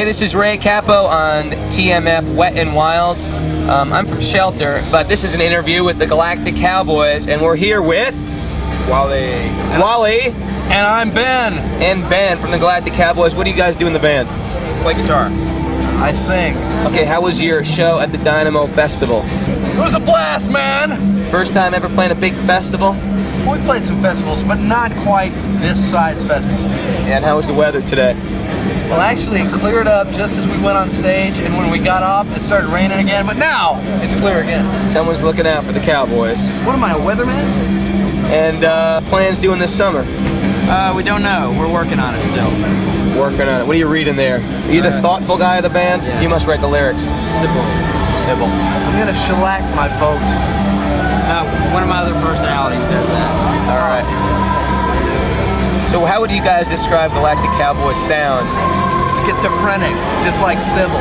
Hey, this is Ray Cappo on TMF Wet and Wild. Um, I'm from Shelter, but this is an interview with the Galactic Cowboys, and we're here with Wally. Wally And I'm Ben. and Ben from the Galactic Cowboys. What do you guys do in the band? Play guitar. I sing. Okay, how was your show at the Dynamo Festival? It was a blast, man. First time ever playing a big festival? We played some festivals, but not quite this size festival. And how was the weather today? Well, actually, it cleared up just as we went on stage, and when we got off, it started raining again, but now it's clear again. Someone's looking out for the Cowboys. What am I, a weatherman? And uh, plans doing this summer? Uh, we don't know. We're working on it still. Working on it. What are you reading there? Are you the Uh, thoughtful guy of the band? yeah. You must write the lyrics. Sybil. Sybil. I'm gonna shellac my boat. Uh, one of my other personalities does that. All right. So how would you guys describe Galactic Cowboys sound? Schizophrenic, just like Sybil.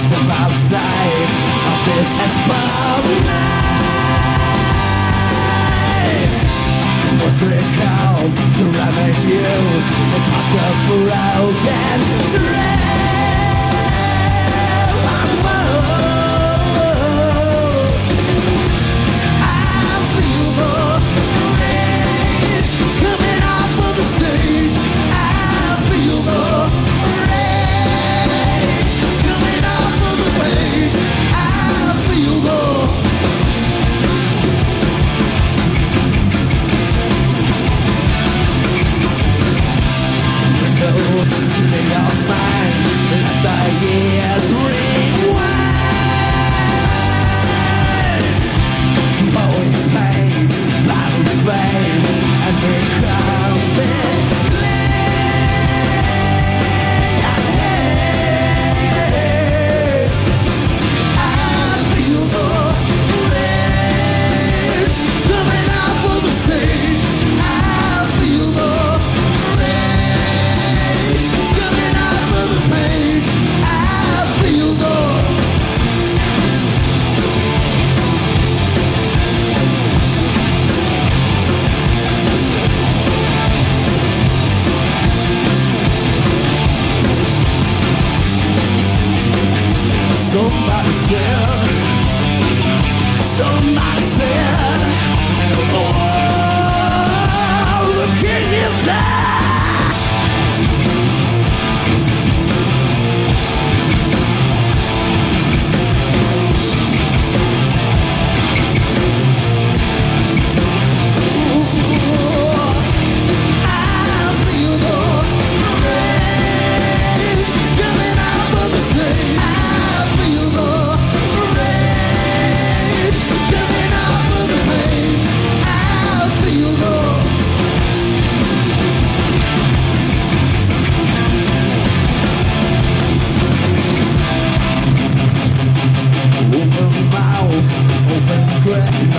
Step outside of this asphalt night What's recalled ceramic The parts of broken in Somebody said, somebody said, oh,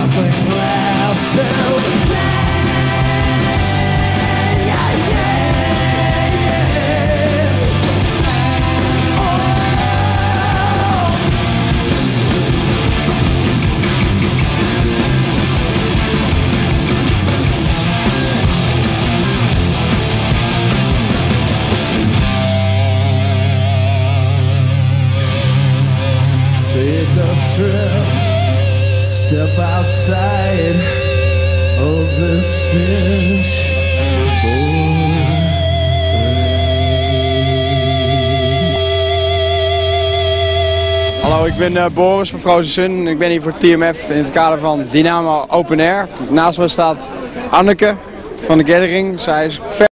nothing left to say. Trip, step outside this. Hallo, ik ben eh, Boris van Frozen Sun. Ik ben hier voor TMF in het kader van Dynamo Open Air. Naast me staat Anneke van de Gathering. Zij is ver